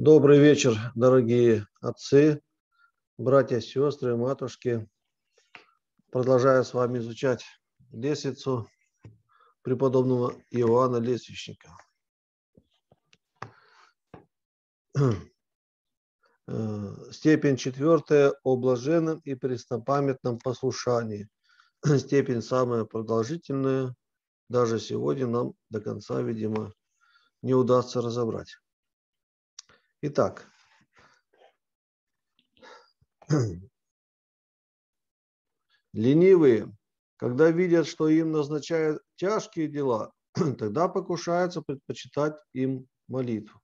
Добрый вечер, дорогие отцы, братья, сестры, матушки. Продолжаю с вами изучать лестницу преподобного Иоанна Лестничника. Э, степень четвертая о блаженном и преснопамятном послушании. Степень самая продолжительная. Даже сегодня нам до конца, видимо, не удастся разобрать. Итак, ленивые, когда видят, что им назначают тяжкие дела, тогда покушаются предпочитать им молитву.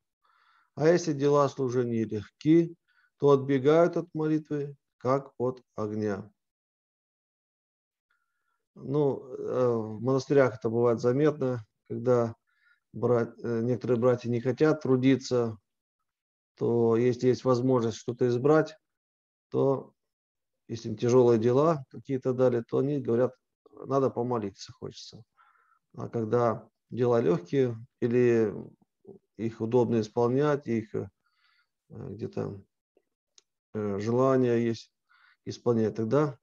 А если дела служения легки, то отбегают от молитвы, как от огня. Ну, э, в монастырях это бывает заметно, когда брат, э, некоторые братья не хотят трудиться, то если есть возможность что-то избрать, то если тяжелые дела какие-то дали, то они говорят, надо помолиться хочется. А когда дела легкие или их удобно исполнять, их э, где-то э, желание есть исполнять, тогда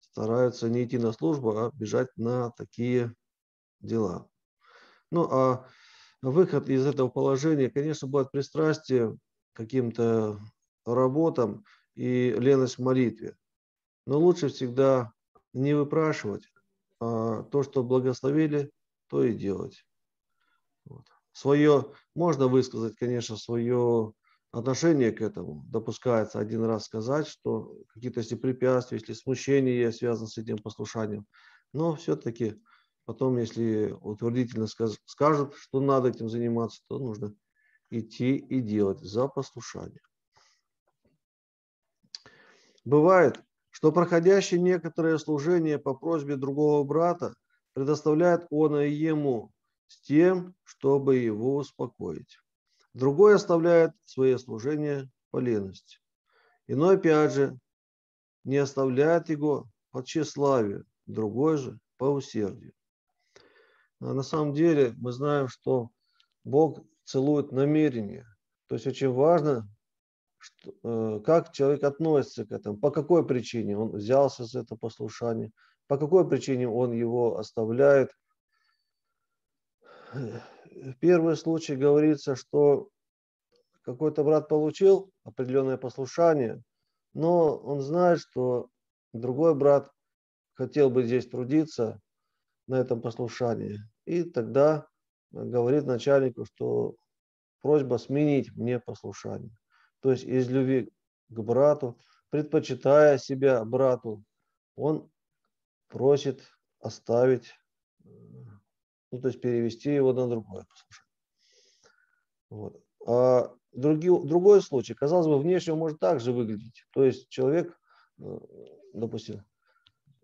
стараются не идти на службу, а бежать на такие дела. Ну, а выход из этого положения, конечно, будет пристрастие каким-то работам и леность в молитве. Но лучше всегда не выпрашивать, а то, что благословили, то и делать. Вот свое, можно высказать, конечно, свое отношение к этому. Допускается один раз сказать, что какие-то если препятствия, если смущение связано с этим послушанием. Но все-таки потом, если утвердительно скажут, что надо этим заниматься, то нужно идти и делать за послушание. Бывает, что проходящий некоторое служение по просьбе другого брата предоставляет он и ему с тем, чтобы его успокоить. Другой оставляет свое служение по лености. Иной, опять же, не оставляет его по тщеславию, другой же по усердию. На самом деле мы знаем, что Бог целует намерение. То есть очень важно, что, э, как человек относится к этому, по какой причине он взялся за это послушание, по какой причине он его оставляет – в первый случай говорится, что какой-то брат получил определенное послушание, но он знает, что другой брат хотел бы здесь трудиться на этом послушании. И тогда говорит начальнику, что просьба сменить мне послушание. То есть из любви к брату, предпочитая себя брату, он просит оставить ну, то есть перевести его на другое послушание. Вот. А други, другой случай, казалось бы, внешне он может также выглядеть. То есть человек, э, допустим,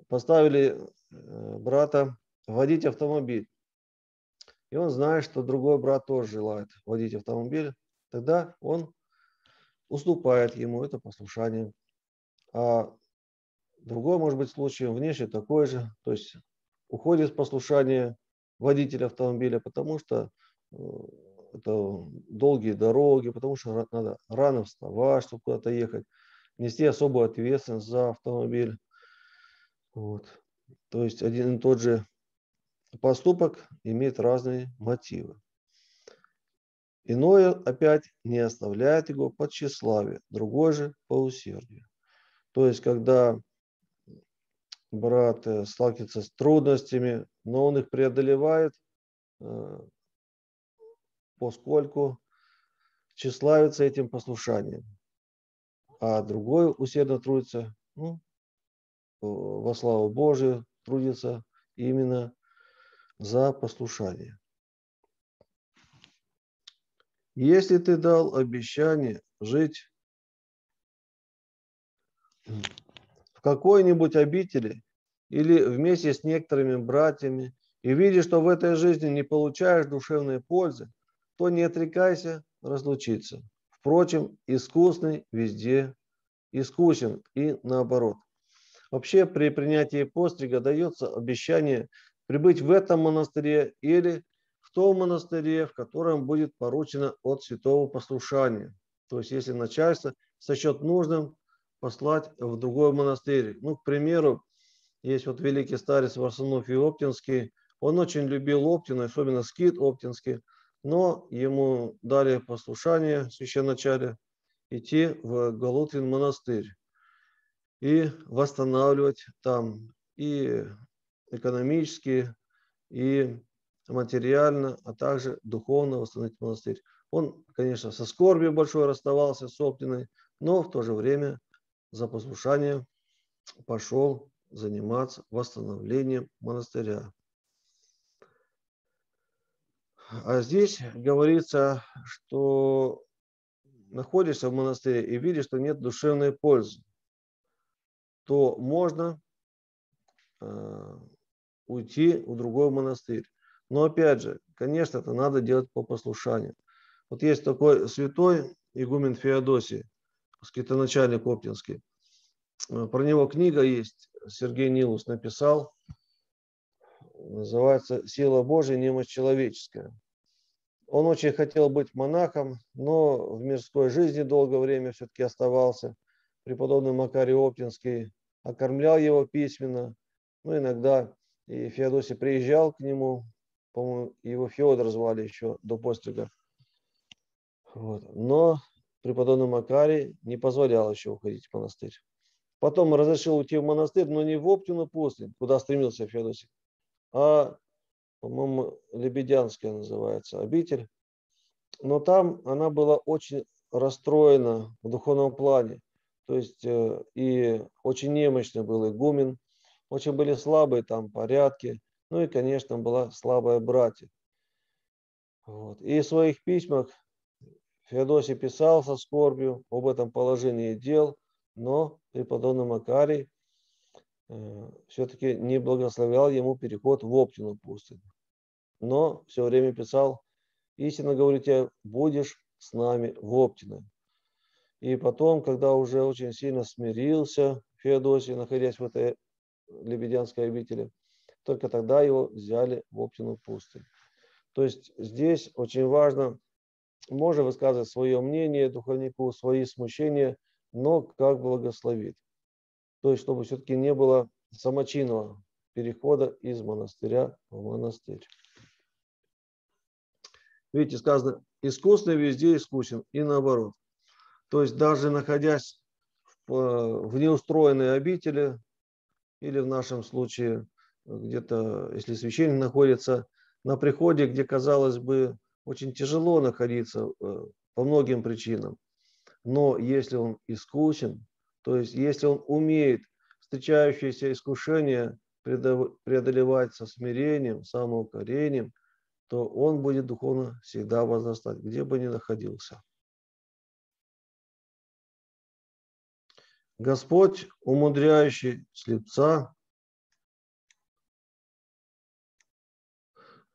поставили э, брата водить автомобиль, и он знает, что другой брат тоже желает водить автомобиль, тогда он уступает ему это послушание. А другой, может быть, случай внешне такой же, то есть уходит с послушания водителя автомобиля, потому что э, это долгие дороги, потому что надо рано вставать, чтобы куда-то ехать, нести особую ответственность за автомобиль. Вот. То есть один и тот же поступок имеет разные мотивы. Иное опять не оставляет его по тщеславию, другой же по усердию. То есть, когда брат э, сталкивается с трудностями, но он их преодолевает, э, поскольку тщеславится этим послушанием. А другой усердно трудится, ну, во славу Божию, трудится именно за послушание. Если ты дал обещание жить в какой-нибудь обители или вместе с некоторыми братьями и видишь, что в этой жизни не получаешь душевной пользы, то не отрекайся разлучиться. Впрочем, искусный везде искусен и наоборот. Вообще при принятии пострига дается обещание прибыть в этом монастыре или в том монастыре, в котором будет поручено от святого послушания. То есть, если начальство сочет нужным послать в другой монастырь. Ну, к примеру, есть вот великий старец Варсонофий Оптинский. Он очень любил Оптина, особенно скит Оптинский, но ему дали послушание священначале идти в Галутрин монастырь и восстанавливать там и экономически, и материально, а также духовно восстановить монастырь. Он, конечно, со скорбью большой расставался с Оптиной, но в то же время за послушание пошел заниматься восстановлением монастыря. А здесь говорится, что находишься в монастыре и видишь, что нет душевной пользы, то можно э, уйти в другой монастырь. Но опять же, конечно, это надо делать по послушанию. Вот есть такой святой игумен Феодосий, скитоначальник Оптинский. Э, про него книга есть, Сергей Нилус написал, называется «Сила Божия, немощь человеческая». Он очень хотел быть монахом, но в мирской жизни долгое время все-таки оставался. Преподобный Макарий Оптинский окормлял его письменно. Ну, иногда и Феодосий приезжал к нему, по-моему, его Феодор звали еще до пострига. Вот. Но преподобный Макарий не позволял еще уходить в монастырь. Потом разрешил уйти в монастырь, но не в Оптину после, куда стремился Феодосий, а, по-моему, Лебедянская называется обитель. Но там она была очень расстроена в духовном плане. То есть э, и очень немощный был игумен, очень были слабые там порядки, ну и, конечно, была слабая братья. Вот. И в своих письмах Феодосий писал со скорбью об этом положении дел, но преподобный Макарий э, все-таки не благословлял ему переход в Оптину пустыню. Но все время писал, истинно говорю тебе, будешь с нами в Оптино. И потом, когда уже очень сильно смирился Феодосий, находясь в этой Лебедянской обители, только тогда его взяли в Оптину пустынь. То есть здесь очень важно можно высказывать свое мнение духовнику, свои смущения, но как благословить. То есть, чтобы все-таки не было самочинного перехода из монастыря в монастырь. Видите, сказано, искусный везде искусен и наоборот. То есть даже находясь в, в неустроенной обители, или в нашем случае где-то, если священник находится на приходе, где, казалось бы, очень тяжело находиться э, по многим причинам. Но если он искусен, то есть если он умеет встречающиеся искушения преодолевать со смирением, самоукорением, то он будет духовно всегда возрастать, где бы ни находился. Господь, умудряющий слепца,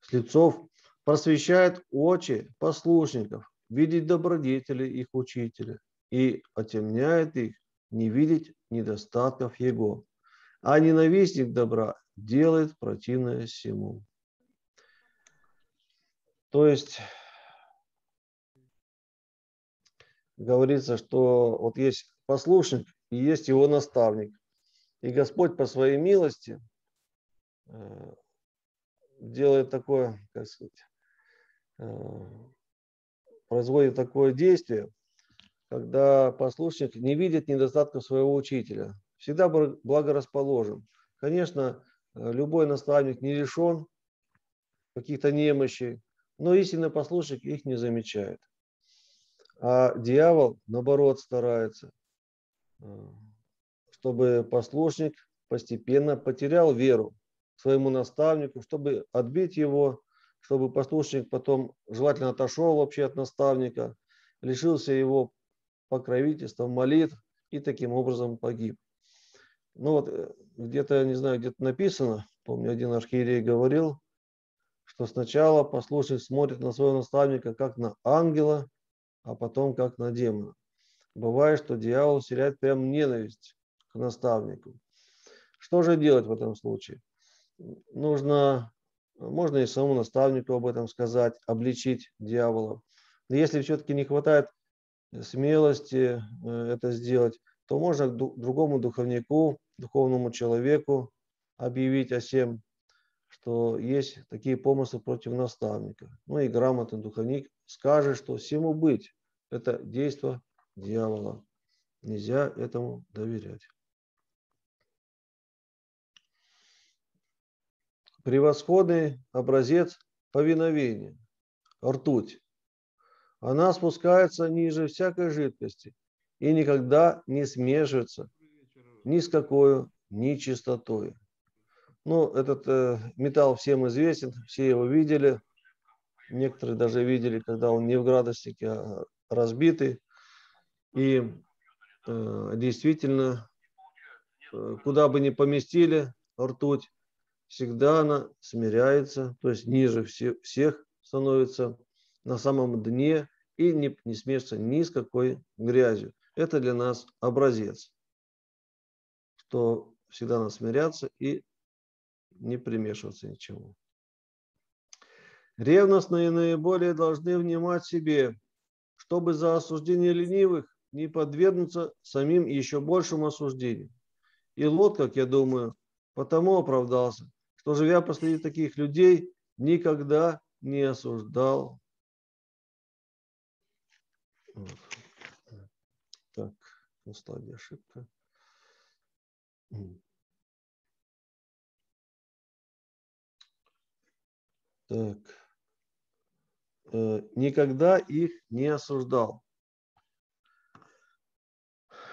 слепцов, просвещает очи послушников, видеть добродетели их учителя и отемняет их не видеть недостатков его. А ненавистник добра делает противное всему. То есть говорится, что вот есть послушник и есть его наставник. И Господь по своей милости э, делает такое, как сказать, э, производит такое действие, когда послушник не видит недостатков своего учителя, всегда благорасположен. Конечно, э, любой наставник не лишен каких-то немощей, но истинный послушник их не замечает. А дьявол, наоборот, старается, чтобы послушник постепенно потерял веру своему наставнику, чтобы отбить его чтобы послушник потом желательно отошел вообще от наставника, лишился его покровительства, молитв и таким образом погиб. Ну вот э, где-то, не знаю, где-то написано, помню, один архиерей говорил, что сначала послушник смотрит на своего наставника как на ангела, а потом как на демона. Бывает, что дьявол вселяет прям ненависть к наставнику. Что же делать в этом случае? Нужно можно и самому наставнику об этом сказать, обличить дьявола. Но если все-таки не хватает смелости э, это сделать, то можно другому духовнику, духовному человеку объявить о всем, что есть такие помыслы против наставника. Ну и грамотный духовник скажет, что всему быть. Это действие дьявола. Нельзя этому доверять. Превосходный образец повиновения. Ртуть. Она спускается ниже всякой жидкости и никогда не смешивается ни с какой нечистотой. Ну, этот э, металл всем известен, все его видели. Некоторые даже видели, когда он не в градуснике, а разбитый. И э, действительно, э, куда бы ни поместили ртуть, всегда она смиряется, то есть ниже все, всех становится на самом дне и не, не смешивается ни с какой грязью. Это для нас образец, что всегда надо смиряться и не примешиваться ничему. Ревностные наиболее должны внимать себе, чтобы за осуждение ленивых не подвергнуться самим еще большему осуждению. И Лот, как я думаю, потому оправдался, что, живя посреди таких людей, никогда не осуждал. Вот. Так, на стадии ошибка. Так. Э, никогда их не осуждал.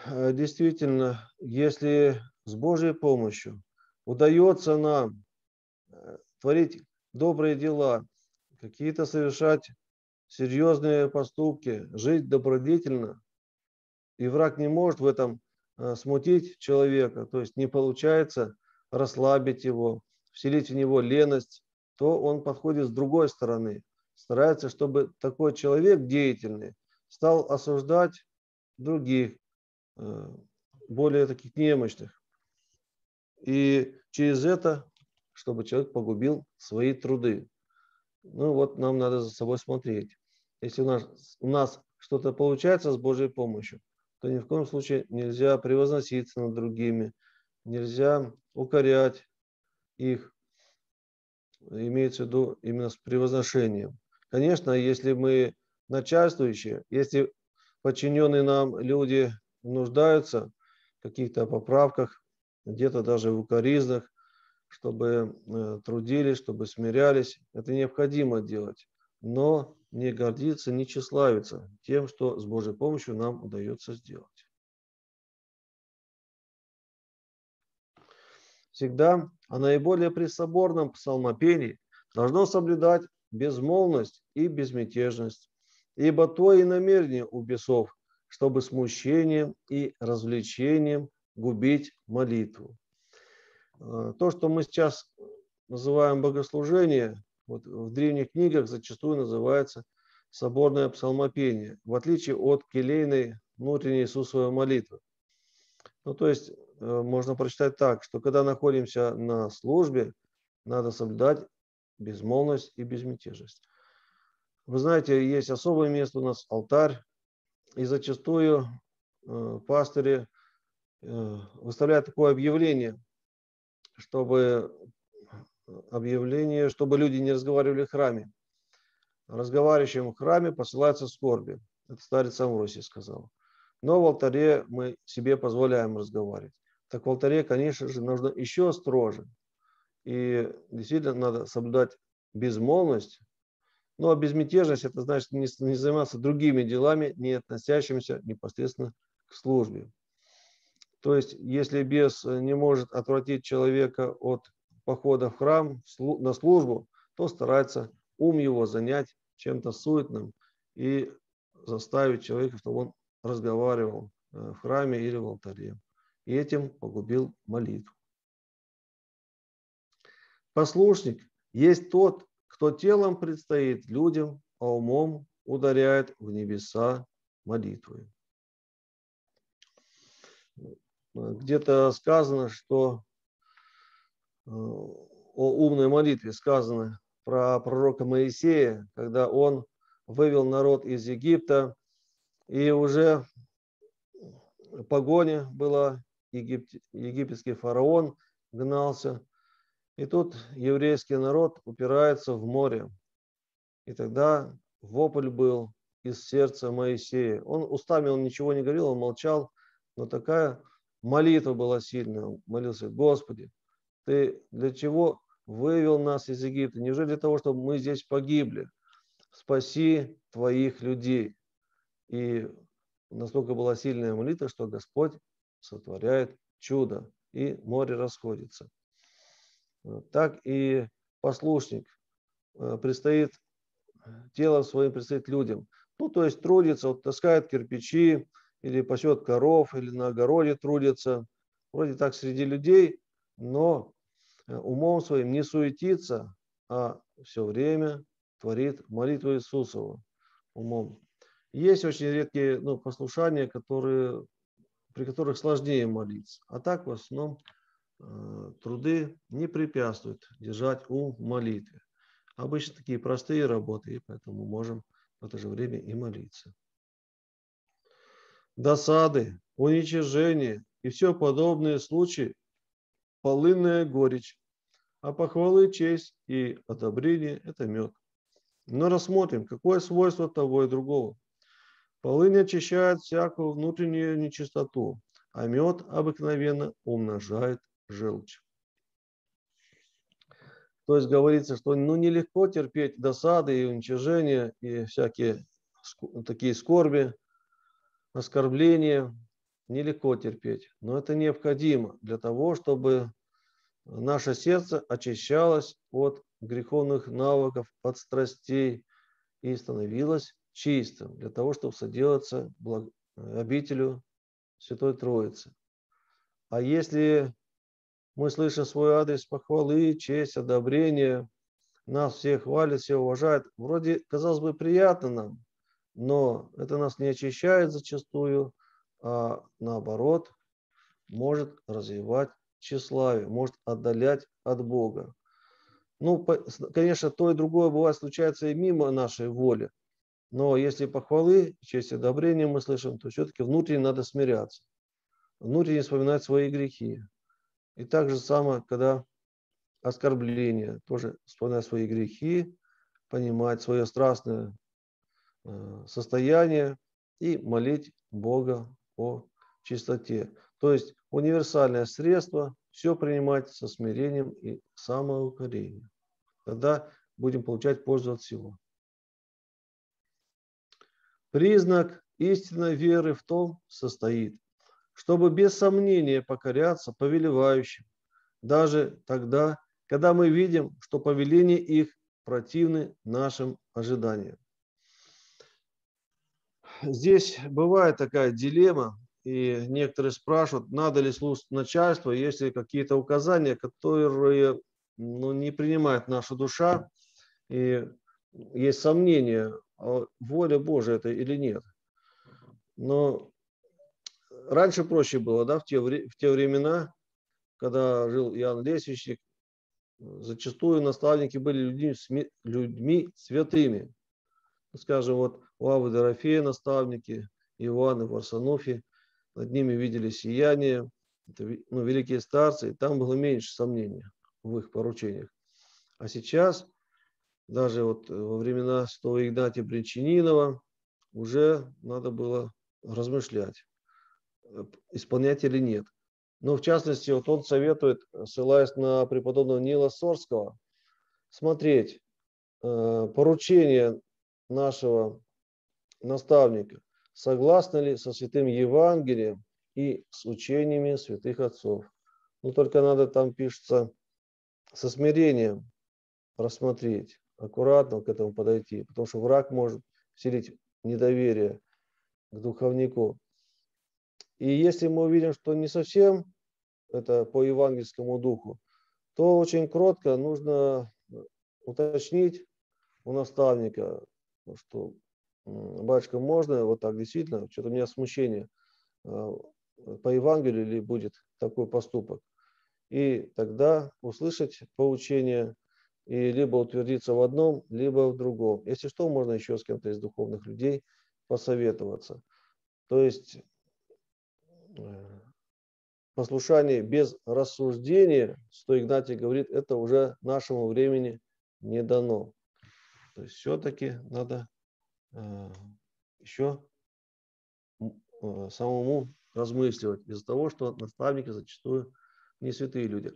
Э, действительно, если с Божьей помощью удается нам э, творить добрые дела, какие-то совершать серьезные поступки, жить добродетельно, и враг не может в этом смутить человека, то есть не получается расслабить его, вселить в него леность, то он подходит с другой стороны, старается, чтобы такой человек деятельный стал осуждать других, э, более таких немощных. И через это, чтобы человек погубил свои труды. Ну вот нам надо за собой смотреть. Если у нас, у нас что-то получается с Божьей помощью, то ни в коем случае нельзя превозноситься над другими, нельзя укорять их, имеется в виду именно с превозношением. Конечно, если мы начальствующие, если подчиненные нам люди нуждаются в каких-то поправках, где-то даже в укоризнах, чтобы э, трудились, чтобы смирялись, это необходимо делать. Но не гордиться, не тщеславиться тем, что с Божьей помощью нам удается сделать. всегда о наиболее присоборном псалмопении должно соблюдать безмолвность и безмятежность, ибо то и намерение у бесов, чтобы смущением и развлечением губить молитву. А, то, что мы сейчас называем богослужение, вот в древних книгах зачастую называется соборное псалмопение, в отличие от келейной внутренней Иисусовой молитвы. Ну, то есть Э, можно прочитать так, что когда находимся на службе, надо соблюдать безмолвность и безмятежность. Вы знаете, есть особое место у нас алтарь, и зачастую э, пастыри э, выставляют такое объявление, чтобы объявление, чтобы люди не разговаривали в храме. Разговаривающим в храме посылается скорби. Это старец Амвросий сказал. Но в алтаре мы себе позволяем разговаривать так в алтаре, конечно же, нужно еще строже. И действительно надо соблюдать безмолвность. Ну а безмятежность, это значит не, не заниматься другими делами, не относящимися непосредственно к службе. То есть, если бес не может отвратить человека от похода в храм на службу, то старается ум его занять чем-то суетным и заставить человека, чтобы он разговаривал э, в храме или в алтаре и этим погубил молитву. Послушник есть тот, кто телом предстоит людям, а умом ударяет в небеса молитвой. Где-то сказано, что э, о умной молитве сказано про пророка Моисея, когда он вывел народ из Египта, и уже погоня была, Египет, египетский фараон гнался, и тут еврейский народ упирается в море. И тогда вопль был из сердца Моисея. Он устами он ничего не говорил, он молчал, но такая молитва была сильная. Он молился, Господи, Ты для чего вывел нас из Египта? Неужели для того, чтобы мы здесь погибли? Спаси Твоих людей. И настолько была сильная молитва, что Господь сотворяет чудо, и море расходится. Так и послушник э, предстоит, тело своим предстоит людям. Ну, то есть трудится, вот таскает кирпичи, или пасет коров, или на огороде трудится. Вроде так среди людей, но э, умом своим не суетится, а все время творит молитву Иисусову умом. Есть очень редкие ну, послушания, которые, при которых сложнее молиться. А так в основном э, труды не препятствуют держать ум в молитве. Обычно такие простые работы, и поэтому можем в это же время и молиться. Досады, уничижение и все подобные случаи – полынная горечь, а похвалы, честь и одобрение – это мед. Но рассмотрим, какое свойство того и другого. Полынь очищает всякую внутреннюю нечистоту, а мед обыкновенно умножает желчь. То есть говорится, что ну, нелегко терпеть досады и уничижения и всякие такие скорби, оскорбления. Нелегко терпеть, но это необходимо для того, чтобы наше сердце очищалось от греховных навыков, от страстей и становилось чистым для того, чтобы соделаться благ... обителю Святой Троицы. А если мы слышим свой адрес похвалы, честь, одобрение, нас всех хвалят, все уважают, вроде, казалось бы, приятно нам, но это нас не очищает зачастую, а наоборот может развивать тщеславие, может отдалять от Бога. Ну, конечно, то и другое бывает случается и мимо нашей воли. Но если похвалы, честь и одобрение мы слышим, то все-таки внутренне надо смиряться. Внутренне вспоминать свои грехи. И так же самое, когда оскорбление, тоже вспоминать свои грехи, понимать свое страстное э, состояние и молить Бога о чистоте. То есть универсальное средство все принимать со смирением и самоукорением. Тогда будем получать пользу от всего. Признак истинной веры в том состоит, чтобы без сомнения покоряться повелевающим, даже тогда, когда мы видим, что повеления их противны нашим ожиданиям. Здесь бывает такая дилемма, и некоторые спрашивают, надо ли слушать начальство, если какие-то указания, которые ну, не принимает наша душа, и есть сомнения, а воля Божия это или нет. Но раньше проще было, да, в те, в те времена, когда жил Иоанн Лесвичник, зачастую наставники были людьми, людьми святыми. Скажем, вот у Авы Дорофея наставники, Иван и Варсануфи, над ними видели сияние, это ну, великие старцы, и там было меньше сомнений в их поручениях. А сейчас даже вот во времена святого Игнатия Бринчанинова уже надо было размышлять, исполнять или нет. Но в частности, вот он советует, ссылаясь на преподобного Нила Сорского, смотреть э, поручение нашего наставника, согласно ли со святым Евангелием и с учениями святых отцов. Ну, только надо там пишется со смирением рассмотреть аккуратно к этому подойти, потому что враг может вселить недоверие к духовнику. И если мы увидим, что не совсем это по евангельскому духу, то очень кротко нужно уточнить у наставника, что батюшка, можно вот так действительно, что-то у меня смущение, а, по Евангелию ли будет такой поступок. и тогда услышать поучение и либо утвердиться в одном, либо в другом. Если что, можно еще с кем-то из духовных людей посоветоваться. То есть э, послушание без рассуждения, что Игнатий говорит, это уже нашему времени не дано. То есть все-таки надо э, еще э, самому размысливать из-за того, что наставники зачастую не святые люди.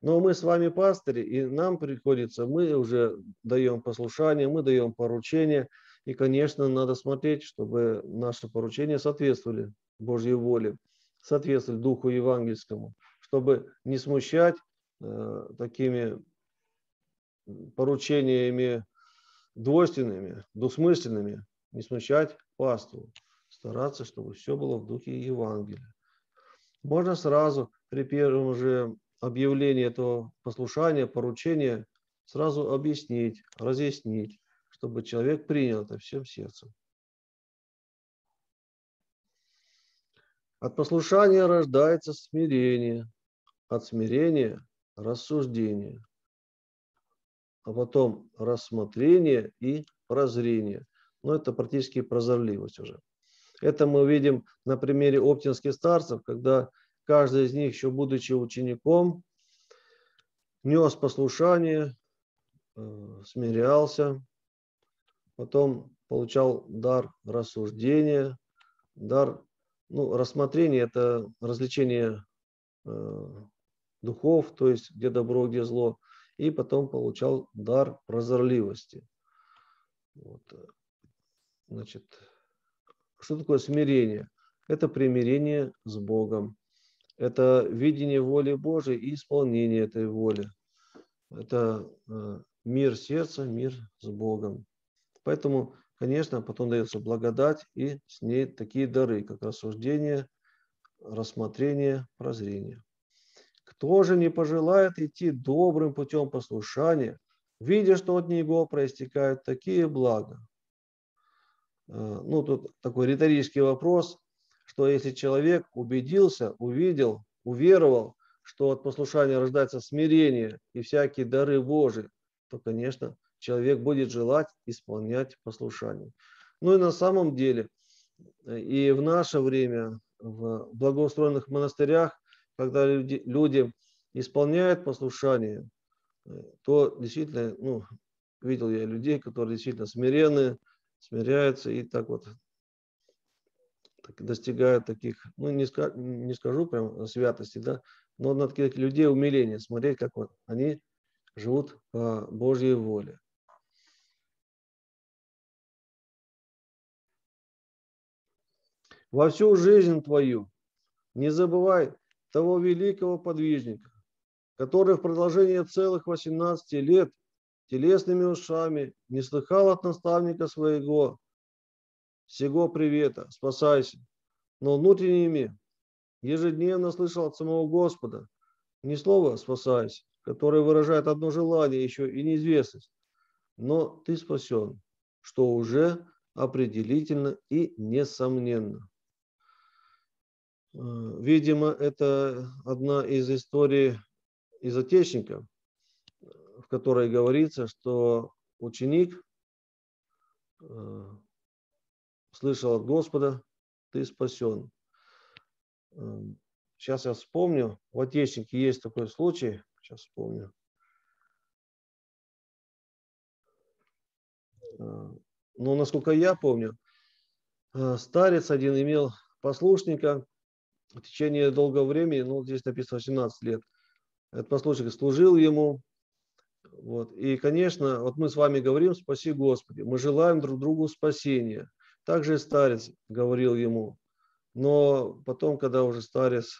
Но мы с вами пастыри, и нам приходится, мы уже даем послушание, мы даем поручение, и, конечно, надо смотреть, чтобы наши поручения соответствовали Божьей воле, соответствовали Духу Евангельскому, чтобы не смущать э, такими поручениями двойственными, двусмысленными, не смущать паству, стараться, чтобы все было в духе Евангелия. Можно сразу при первом же объявлении этого послушания, поручения, сразу объяснить, разъяснить, чтобы человек принял это всем сердцем. От послушания рождается смирение, от смирения – рассуждение, а потом рассмотрение и прозрение. Но это практически прозорливость уже. Это мы видим на примере оптинских старцев, когда каждый из них, еще будучи учеником, нес послушание, э, смирялся, потом получал дар рассуждения, дар ну, рассмотрения – это развлечение э, духов, то есть где добро, где зло, и потом получал дар прозорливости. Вот. Значит, что такое смирение? Это примирение с Богом. Это видение воли Божией и исполнение этой воли. Это э, мир сердца, мир с Богом. Поэтому, конечно, потом дается благодать и с ней такие дары, как рассуждение, рассмотрение, прозрение. Кто же не пожелает идти добрым путем послушания, видя, что от него проистекают такие блага? Э, ну, тут такой риторический вопрос что если человек убедился, увидел, уверовал, что от послушания рождается смирение и всякие дары Божии, то, конечно, человек будет желать исполнять послушание. Ну и на самом деле, и в наше время, в благоустроенных монастырях, когда люди, люди исполняют послушание, то действительно, ну, видел я людей, которые действительно смиренные, смиряются и так вот достигают таких, ну не, ска, не скажу прям святости, да, но на таких людей умиление смотреть, как вот они живут по Божьей воле. Во всю жизнь твою не забывай того великого подвижника, который в продолжении целых 18 лет телесными ушами не слыхал от наставника своего сего привета, спасайся. Но внутренними ежедневно слышал от самого Господа не слово «спасайся», которое выражает одно желание еще и неизвестность, но ты спасен, что уже определительно и несомненно. Э, видимо, это одна из историй из Отечника, в которой говорится, что ученик э, слышал от Господа, ты спасен. Сейчас я вспомню. В Отечнике есть такой случай. Сейчас вспомню. Э, но насколько я помню, э, старец один имел послушника в течение долгого времени, ну, здесь написано 18 лет. Этот послушник служил ему. Вот. И, конечно, вот мы с вами говорим, спаси Господи. Мы желаем друг другу спасения. Также старец говорил ему, но потом, когда уже старец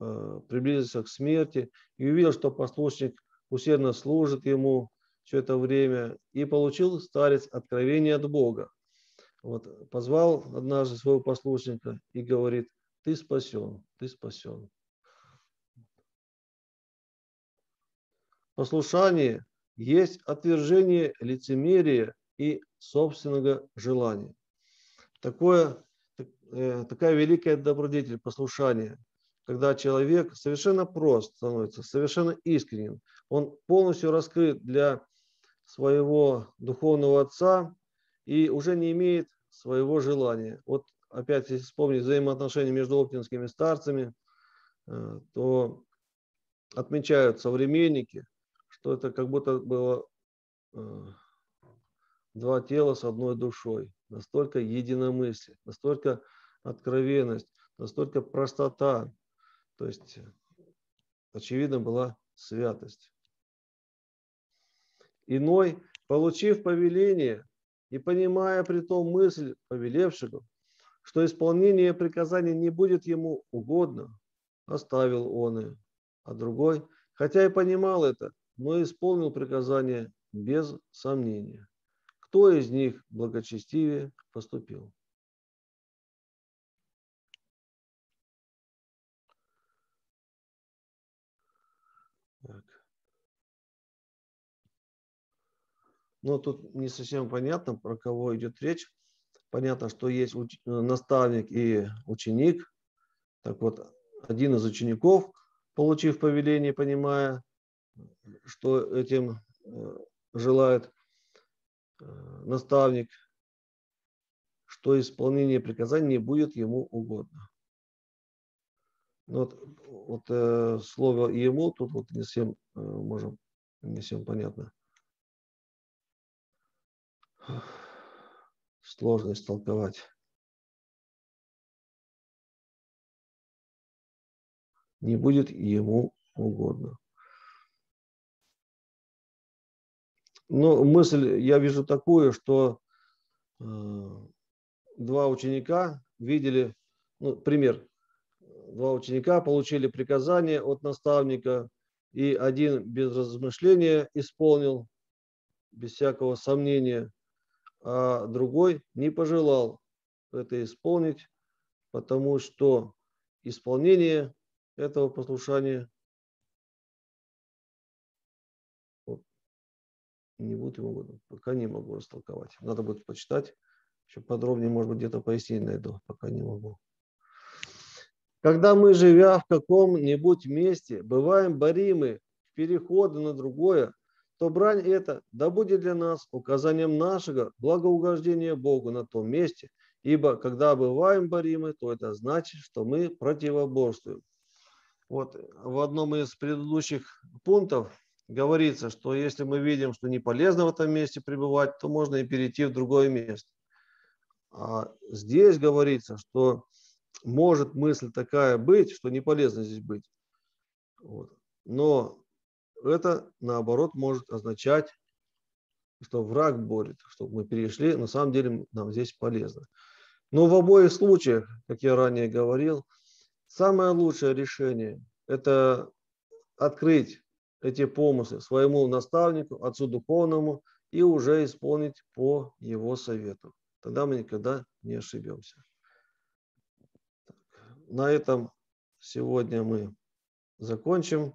э, приблизился к смерти и увидел, что послушник усердно служит ему все это время, и получил старец откровение от Бога. Вот, позвал однажды своего послушника и говорит, ты спасен, ты спасен. Послушание есть отвержение лицемерия и собственного желания такое, э, такая великая добродетель послушания, когда человек совершенно прост становится, совершенно искренен. Он полностью раскрыт для своего духовного отца и уже не имеет своего желания. Вот опять, если вспомнить взаимоотношения между оптинскими старцами, э, то отмечают современники, что это как будто было э, два тела с одной душой. Настолько единомыслие, настолько откровенность, настолько простота. То есть, очевидно, была святость. Иной, получив повеление и понимая при том мысль повелевшего, что исполнение приказания не будет ему угодно, оставил он и, а другой, хотя и понимал это, но исполнил приказание без сомнения. Кто из них благочестивее поступил? Так. Но тут не совсем понятно, про кого идет речь. Понятно, что есть уч... наставник и ученик. Так вот, один из учеников, получив повеление, понимая, что этим э, желает э, наставник, что исполнение приказаний не будет ему угодно. Вот, вот э, слово ему тут вот не всем э, можем не всем понятно. Сложно истолковать. Не будет ему угодно. Но мысль я вижу такую, что э, два ученика видели, ну, пример, два ученика получили приказание от наставника, и один без размышления исполнил, без всякого сомнения, а другой не пожелал это исполнить, потому что исполнение этого послушания не будет ему. Пока не могу растолковать. Надо будет почитать. Еще подробнее, может быть, где-то пояснение найду. Пока не могу. Когда мы, живя в каком-нибудь месте, бываем боримы в переходы на другое, то брань эта да будет для нас указанием нашего благоугождения Богу на том месте, ибо когда бываем боримы, то это значит, что мы противоборствуем. Вот в одном из предыдущих пунктов говорится, что если мы видим, что не полезно в этом месте пребывать, то можно и перейти в другое место. А здесь говорится, что может мысль такая быть, что не полезно здесь быть. Вот. Но это, наоборот, может означать, что враг борет, чтобы мы перешли. На самом деле нам здесь полезно. Но в обоих случаях, как я ранее говорил, самое лучшее решение – это открыть эти помыслы своему наставнику, отцу духовному и уже исполнить по его совету. Тогда мы никогда не ошибемся. На этом сегодня мы закончим.